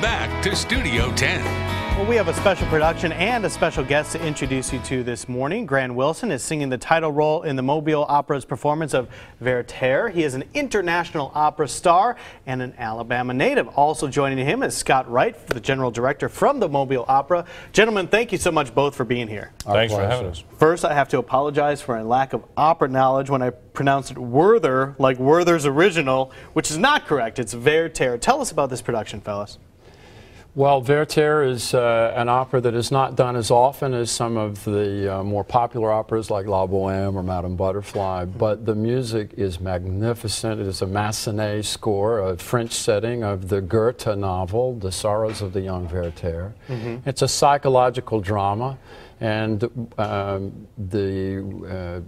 Back to Studio 10. Well, we have a special production and a special guest to introduce you to this morning. Grant Wilson is singing the title role in the Mobile Opera's performance of Werther. He is an international opera star and an Alabama native. Also joining him is Scott Wright, the general director from the Mobile Opera. Gentlemen, thank you so much both for being here. Our Thanks pleasure. for having us. First, I have to apologize for a lack of opera knowledge when I pronounced it Werther like Werther's original, which is not correct. It's Werther. Tell us about this production, fellas. Well, Werther is uh, an opera that is not done as often as some of the uh, more popular operas like La Boheme or Madame Butterfly, but the music is magnificent. It is a Massenet score, a French setting of the Goethe novel, The Sorrows of the Young Werther. Mm -hmm. It's a psychological drama, and um, the uh,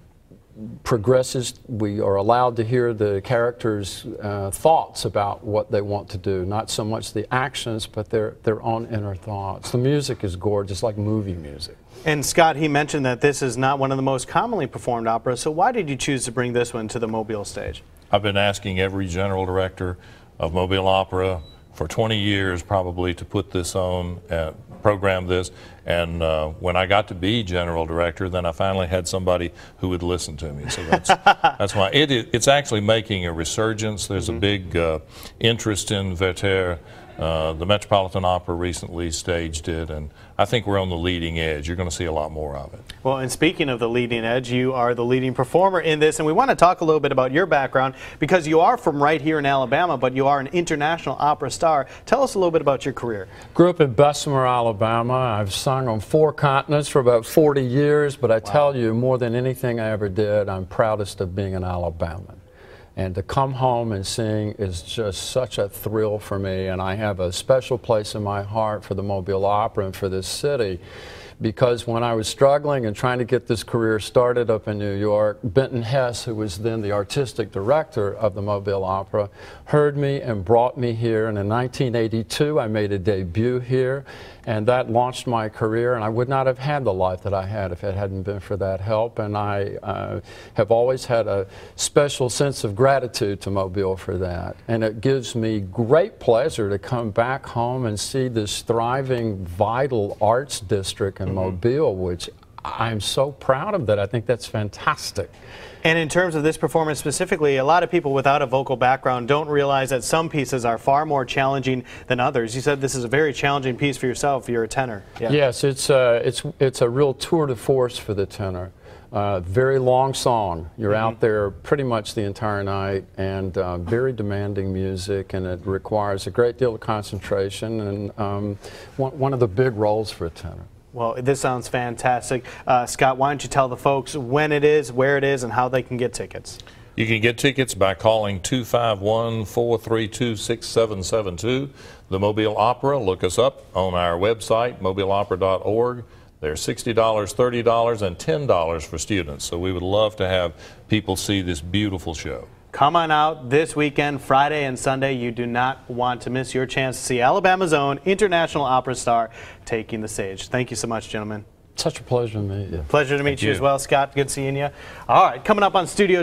progresses, we are allowed to hear the characters' uh, thoughts about what they want to do, not so much the actions, but their, their own inner thoughts. The music is gorgeous, like movie music. And Scott, he mentioned that this is not one of the most commonly performed operas, so why did you choose to bring this one to the Mobile stage? I've been asking every general director of Mobile Opera for 20 years probably to put this on, uh, program this. And uh, when I got to be general director, then I finally had somebody who would listen to me. So that's, that's why it, it's actually making a resurgence. There's mm -hmm. a big uh, interest in Werther uh, the Metropolitan Opera recently staged it, and I think we're on the leading edge. You're going to see a lot more of it. Well, and speaking of the leading edge, you are the leading performer in this, and we want to talk a little bit about your background because you are from right here in Alabama, but you are an international opera star. Tell us a little bit about your career. Grew up in Bessemer, Alabama. I've sung on four continents for about 40 years, but I wow. tell you, more than anything I ever did, I'm proudest of being an Alabaman. And to come home and sing is just such a thrill for me. And I have a special place in my heart for the Mobile Opera and for this city because when I was struggling and trying to get this career started up in New York, Benton Hess, who was then the artistic director of the Mobile Opera, heard me and brought me here. And in 1982, I made a debut here, and that launched my career. And I would not have had the life that I had if it hadn't been for that help. And I uh, have always had a special sense of gratitude to Mobile for that. And it gives me great pleasure to come back home and see this thriving, vital arts district in mm -hmm. Mobile, which I'm so proud of that. I think that's fantastic. And in terms of this performance specifically, a lot of people without a vocal background don't realize that some pieces are far more challenging than others. You said this is a very challenging piece for yourself. You're a tenor. Yeah. Yes, it's a, uh, it's it's a real tour de force for the tenor. Uh, very long song. You're mm -hmm. out there pretty much the entire night, and uh, very demanding music, and it requires a great deal of concentration, and um, one, one of the big roles for a tenor. Well, this sounds fantastic. Uh, Scott, why don't you tell the folks when it is, where it is, and how they can get tickets? You can get tickets by calling 251 432 6772. The Mobile Opera, look us up on our website, mobileopera.org. They're $60, $30, and $10 for students. So we would love to have people see this beautiful show. Come on out this weekend, Friday and Sunday. You do not want to miss your chance to see Alabama's own international opera star taking the stage. Thank you so much, gentlemen. Such a pleasure to meet you. Pleasure to meet you, you, as well, Scott. Good seeing you. All right, coming up on Studio